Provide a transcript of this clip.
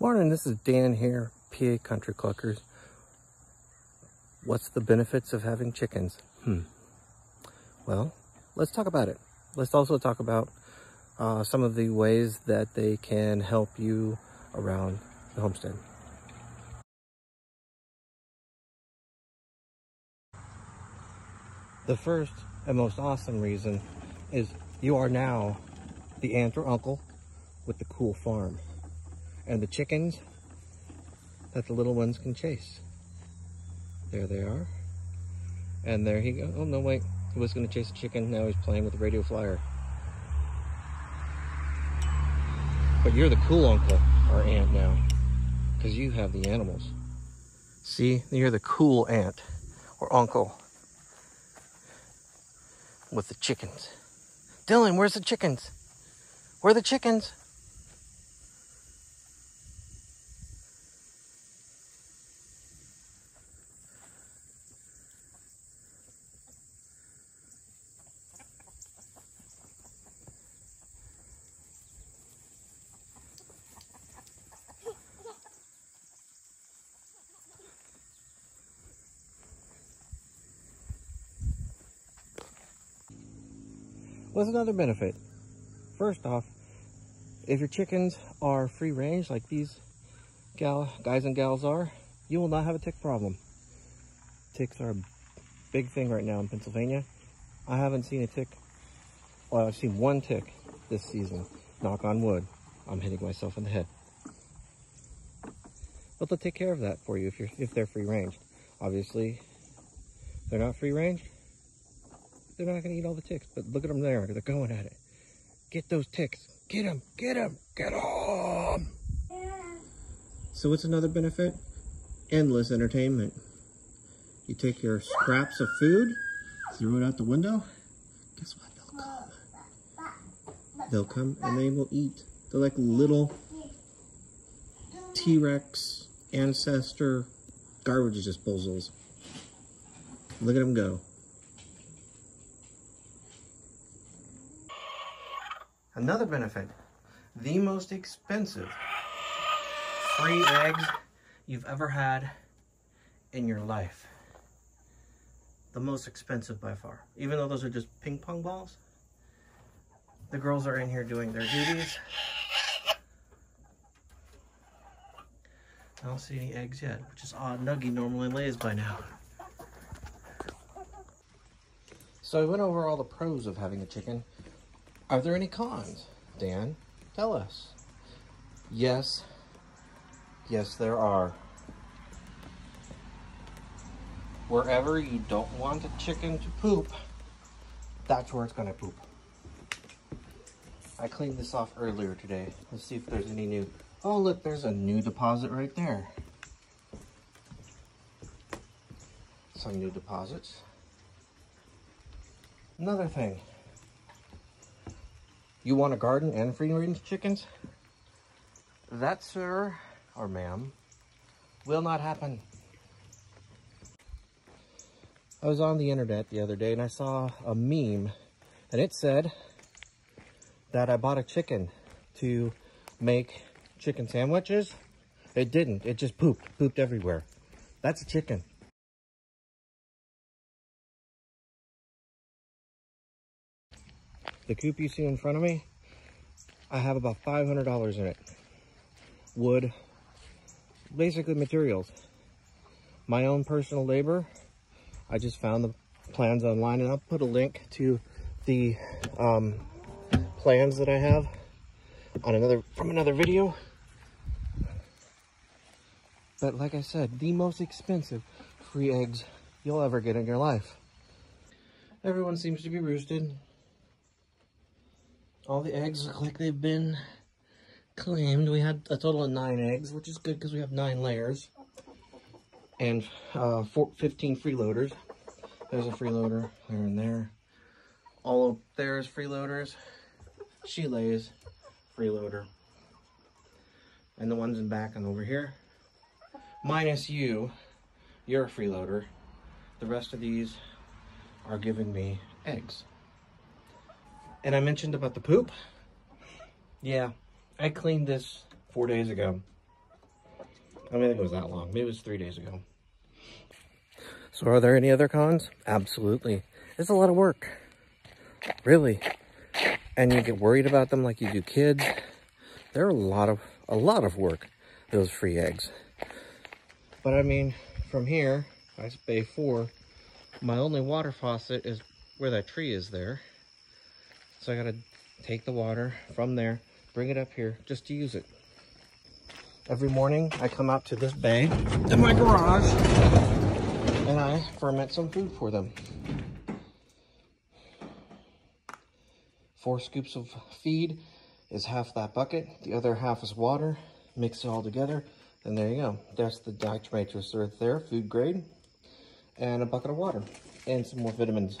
Morning, this is Dan here, PA Country Cluckers. What's the benefits of having chickens? Hmm. Well, let's talk about it. Let's also talk about uh, some of the ways that they can help you around the homestead. The first and most awesome reason is you are now the aunt or uncle with the cool farm and the chickens that the little ones can chase. There they are. And there he goes. Oh, no, wait. He was going to chase a chicken. Now he's playing with the radio flyer. But you're the cool uncle or aunt now because you have the animals. See, you're the cool aunt or uncle with the chickens. Dylan, where's the chickens? Where are the chickens? What's another benefit? First off, if your chickens are free range like these gal guys and gals are, you will not have a tick problem. Ticks are a big thing right now in Pennsylvania. I haven't seen a tick, well, I've seen one tick this season. Knock on wood. I'm hitting myself in the head. But they'll take care of that for you if you're if they're free range. Obviously, they're not free range. They're not going to eat all the ticks, but look at them there. They're going at it. Get those ticks. Get them. Get them. Get them. So what's another benefit? Endless entertainment. You take your scraps of food, throw it out the window. Guess what? They'll come. They'll come and they will eat. They're like little T-Rex ancestor garbage disposals. Look at them go. Another benefit, the most expensive free eggs you've ever had in your life. The most expensive by far. Even though those are just ping pong balls, the girls are in here doing their duties. I don't see any eggs yet, which is odd. Nuggie normally lays by now. So I went over all the pros of having a chicken. Are there any cons? Dan, tell us. Yes. Yes, there are. Wherever you don't want a chicken to poop, that's where it's going to poop. I cleaned this off earlier today. Let's see if there's any new... Oh, look, there's a new deposit right there. Some new deposits. Another thing. You want a garden and free range chickens? That, sir, or ma'am, will not happen. I was on the internet the other day and I saw a meme and it said that I bought a chicken to make chicken sandwiches. It didn't. It just pooped. Pooped everywhere. That's a chicken. The coop you see in front of me, I have about $500 in it. Wood, basically materials. My own personal labor. I just found the plans online and I'll put a link to the um, plans that I have on another from another video. But like I said, the most expensive free eggs you'll ever get in your life. Everyone seems to be roosted. All the eggs look like they've been claimed. We had a total of nine eggs, which is good because we have nine layers. And uh, four, 15 freeloaders. There's a freeloader there and there. All up there is freeloaders. She lays freeloader. And the ones in back and over here. Minus you, you're a freeloader. The rest of these are giving me eggs. And I mentioned about the poop. Yeah, I cleaned this four days ago. I don't think it was that long. Maybe it was three days ago. So are there any other cons? Absolutely. It's a lot of work. Really. And you get worried about them like you do kids. They're a lot of a lot of work, those free eggs. But I mean, from here, I bay four, my only water faucet is where that tree is there. So I gotta take the water from there, bring it up here just to use it. Every morning I come out to this bay in my garage and I ferment some food for them. Four scoops of feed is half that bucket. The other half is water. Mix it all together. And there you go. That's the Diatomaceous earth there, food grade. And a bucket of water. And some more vitamins.